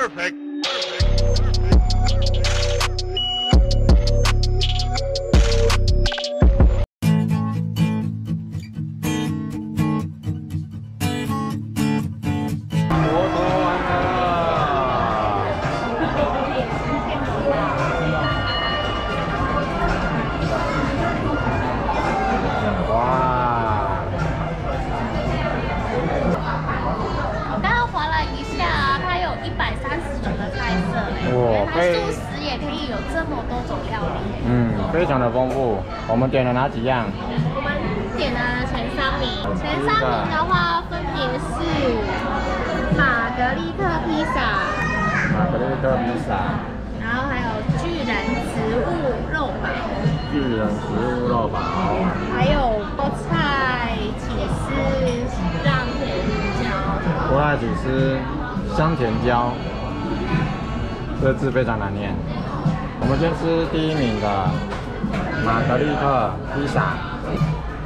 Perfect. 非常的丰富。我们点了哪几样？我们点了前三名，前三名的话分别是玛格丽特披萨，玛格丽特披萨、然后还有巨人植物肉堡，巨人植物肉堡、还有菠菜起司让甜椒。菠菜起司、香甜椒，这个字非常难念。我们先吃第一名的玛格丽特披萨。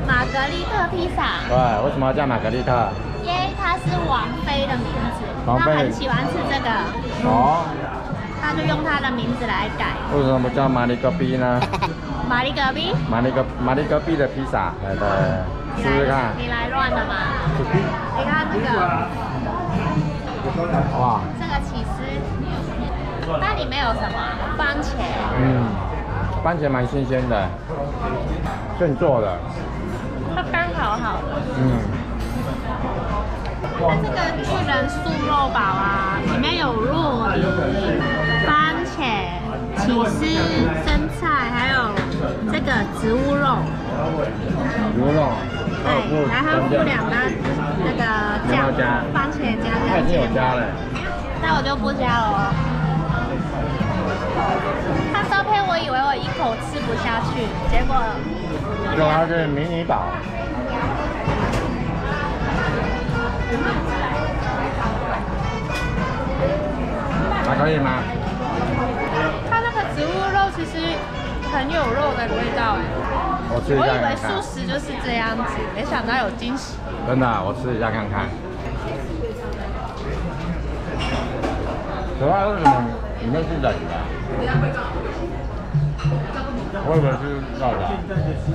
玛格丽特披萨，对，为什么要叫玛格丽特？因为它是王菲的名字，她很喜欢吃这个，哦，她就用她的名字来改。为什么叫玛丽隔壁呢？玛丽隔壁，玛丽隔玛丽隔壁的披萨，来对，试试看。你来乱了吗？你看这个哇，这个起司，它里面有什么？番茄，嗯，番茄蛮新鲜的，现做的，它刚好好的。嗯，它这个巨人素肉堡啊，里面有肉梨、番茄、起司、生菜，还有这个植物肉。植物肉，对，然后附两个那个酱番茄酱它已经有酱加了，那我就不加了哦。我以为我一口吃不下去，结果这个它是迷你堡，还可以吗？它那个植物肉其实很有肉的味道哎。我吃一我以为下看看素，食就是这样子，没想到有惊喜。真的，我吃一下看看。主要为什么里面是冷的？我以为是热的，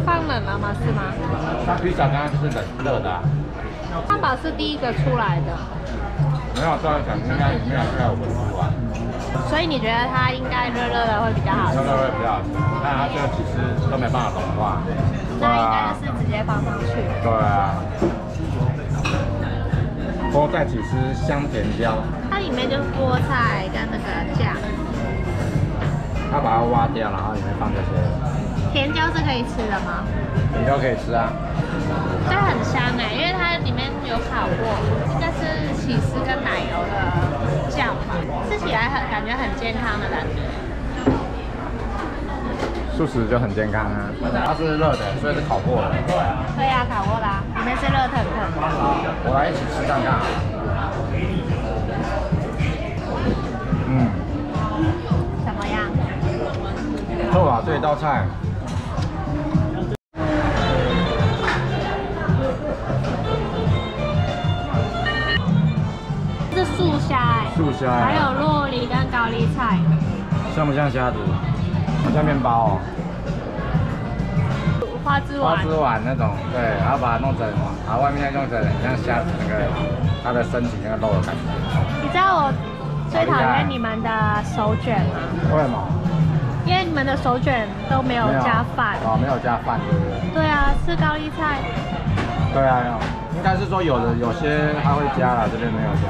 放冷了吗？是吗？那披萨刚刚就是冷热的啊，汉堡是第一个出来的，没有这样讲，应该里面应该有温度啊，所以你觉得它应该热热的会比较好吃热？热会比较好吃。但它这个其实都没办法融化。对那应该是直接放上去。对啊。菠菜起司香甜椒，它里面就是菠菜跟那个酱，它把它挖掉，然后里面放这些，甜椒是可以吃的吗？甜椒可以吃啊。这很香哎，因为它里面有烤过，应该是起司跟奶油的酱吧，吃起来很感觉很健康的感觉。素食就很健康啊，它是热的，所以是烤过的。对啊、烤过啦，里面是热腾腾的。我来一起吃看看。嗯，错啊，这一道菜。是素虾哎，素虾还有洛梨跟高丽菜。像不像虾子？像面包哦，花枝丸花枝，丸那种，对，然后把它弄成，然后外面弄成很像虾子那个它的身体那个肉的感觉。你知道我最讨厌你们的手卷吗？为什么？因为你们的手卷都没有加饭。哦，没有加饭，对不对？对啊，是高丽菜。对啊，应该是说有的有些它会加啦，这边没有加。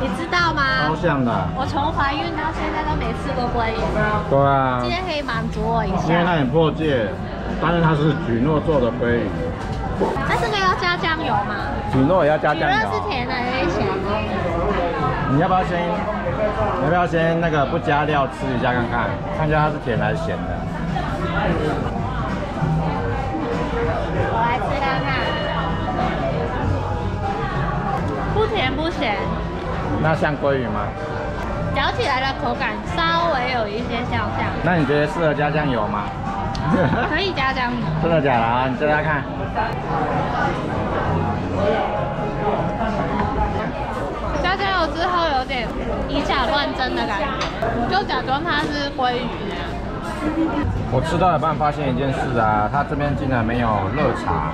你知道吗超？像的。我从怀孕到现在都没吃过鲑鱼，对啊今，天可以满足我一下。因为它很破戒，但是它是许诺做的鲑鱼，那这个要加酱油吗？许诺也要加许愿是酱油。甜的还是咸的？你要不要先，你要不要先那个不加料吃一下看看，看一下它是甜还是咸的？我来吃看看。不甜不咸，那像鲑鱼吗？嚼起来的口感稍微有一些像酱，那你觉得适合加酱油吗？可以加酱油。真的假的啊？你再来看。加酱油之后有点以假乱真的感觉，就假装它是鲑鱼那样。我吃到一半发现一件事啊，它这边竟然没有热茶，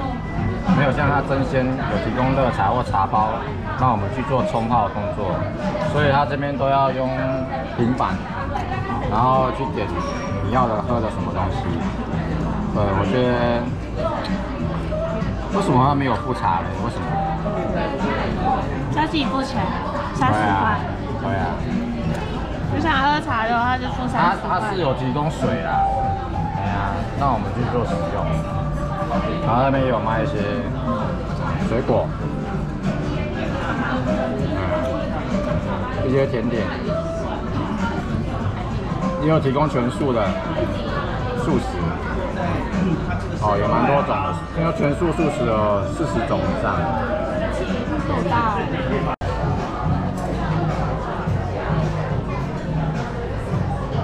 没有像它真鲜有提供热茶或茶包，让我们去做冲泡动作，所以它这边都要用平板，然后去点你要的喝的什么东西。对，我觉得为什么他没有付茶嘞？为什么？他自己付钱，三十块。对啊。就想喝茶的话，就付三十块。它它是有提供水啦，哎呀，让我们去做使用。然后那边有卖一些水果，一些甜点，也有提供全素的素食。哦，有蛮多种的，因为全素素食有四十种以上。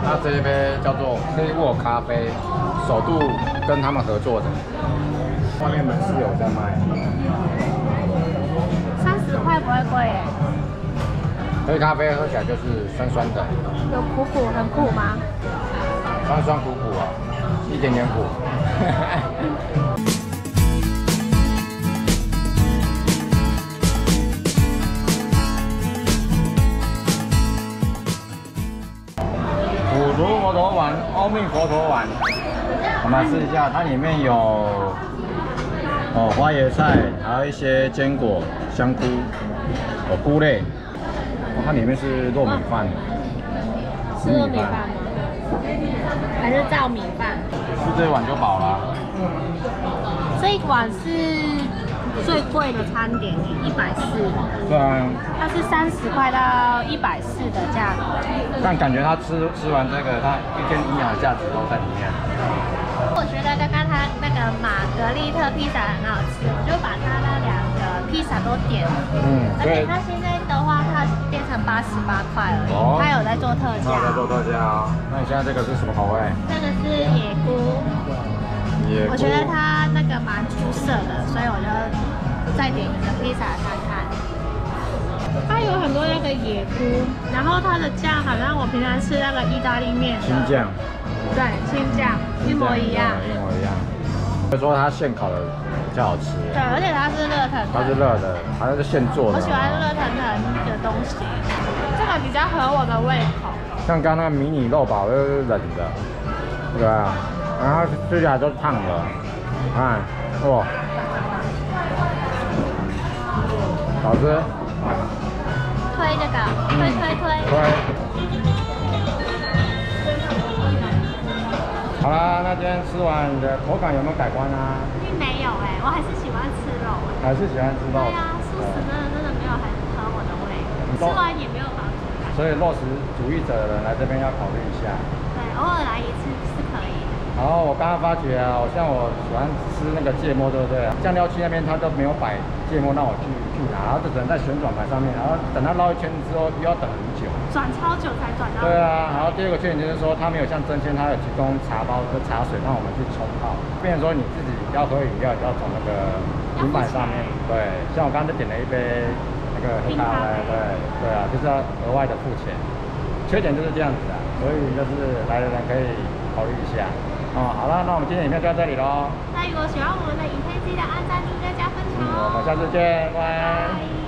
那这一杯叫做黑沃咖啡，首度跟他们合作的，外面门市有在卖。三十块不会贵耶。黑咖啡喝起来就是酸酸的。有苦苦，很苦吗？酸酸苦苦啊，一点点苦。佛陀丸，阿弥佛陀丸，我们来试一下，它里面有哦花椰菜，还有一些坚果、香菇、哦菇类，哦它里面是糯米饭，是糯米饭吗？还是糙米饭？吃这一碗就饱了。这一碗是。最贵的餐点一百四，对啊，它是三十块到一百四的价格。但感觉他吃吃完这个，他一天营养价值都在里面。我觉得刚刚他那个玛格丽特披萨很好吃，我就把他那两个披萨都点了。嗯，而且他现在成八十八块了，他有在做特价。有在做特价啊！那你现在这个是什么口味？这个是野菇。我觉得它那个蛮出色的，所以我就再点一个披萨看看。它有很多那个野菇，然后它的酱好像我平常吃那个意大利面青酱，对，青酱一模一样，一模一样。以说它现烤的比较好吃。对，而且它是热腾腾。它是热的，好像是现做的。我喜欢热腾腾的东西，这个比较合我的胃口。像刚刚那个迷你肉堡就是冷的，对吧？然后吃起来都是烫的，看，哇，好吃。推这个，推推推。推。好啦，那今天吃完，你的口感有没有改观啊？并没有哎，我还是喜欢吃肉。还是喜欢吃肉？对啊，素食真的真的没有很合我的胃，吃完也没有帮助。所以肉食主义者的人来这边要考虑一下。对，偶尔来一次是可以。然后我刚刚发觉啊，好像我喜欢吃那个芥末，对不对？酱料区那边他都没有摆芥末让我去去拿，然后就只能在旋转盘上面，然后等它绕一圈之后又要等很久，转超久才转到。对啊，然后第二个缺点就是说它没有像真鲜，它有提供茶包和茶水让我们去冲泡，变成说你自己要喝饮料，你要从那个平板上面。对，像我刚刚就点了一杯那个黑咖啡，对对啊，就是要额外的付钱。缺点就是这样子的，所以就是来的人可以考虑一下。哦，好了，那我们今天影片就到这里喽。那如果喜欢我们的影片，记得按赞、订阅、加分享哦。我们下次见，拜拜。